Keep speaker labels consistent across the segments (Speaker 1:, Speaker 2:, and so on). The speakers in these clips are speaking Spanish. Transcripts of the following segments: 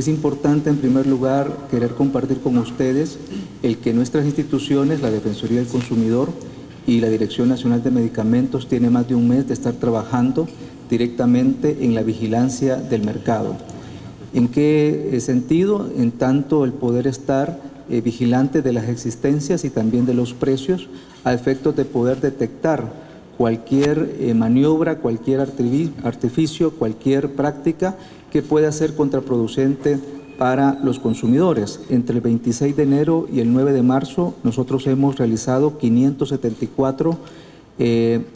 Speaker 1: Es importante, en primer lugar, querer compartir con ustedes el que nuestras instituciones, la Defensoría del Consumidor y la Dirección Nacional de Medicamentos, tiene más de un mes de estar trabajando directamente en la vigilancia del mercado. ¿En qué eh, sentido? En tanto el poder estar eh, vigilante de las existencias y también de los precios a efectos de poder detectar cualquier eh, maniobra, cualquier artificio, cualquier práctica que pueda ser contraproducente para los consumidores. Entre el 26 de enero y el 9 de marzo nosotros hemos realizado 574 eh,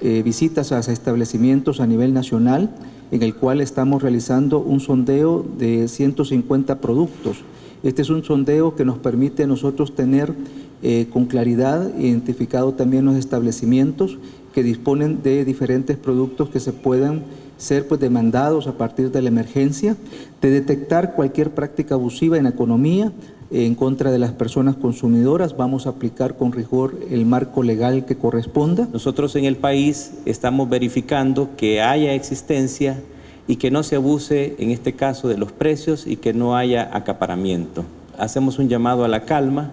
Speaker 1: eh, visitas a establecimientos a nivel nacional en el cual estamos realizando un sondeo de 150 productos. Este es un sondeo que nos permite a nosotros tener eh, con claridad identificado también los establecimientos que disponen de diferentes productos que se puedan ser pues, demandados a partir de la emergencia, de detectar cualquier práctica abusiva en la economía en contra de las personas consumidoras. Vamos a aplicar con rigor el marco legal que corresponda.
Speaker 2: Nosotros en el país estamos verificando que haya existencia y que no se abuse en este caso de los precios y que no haya acaparamiento. Hacemos un llamado a la calma,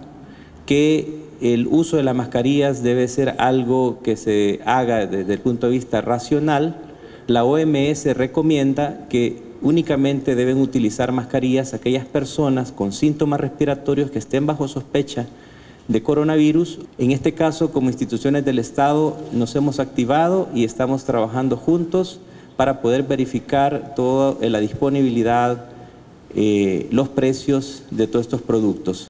Speaker 2: que el uso de las mascarillas debe ser algo que se haga desde el punto de vista racional, la OMS recomienda que únicamente deben utilizar mascarillas aquellas personas con síntomas respiratorios que estén bajo sospecha de coronavirus. En este caso, como instituciones del Estado, nos hemos activado y estamos trabajando juntos para poder verificar toda la disponibilidad, eh, los precios de todos estos productos.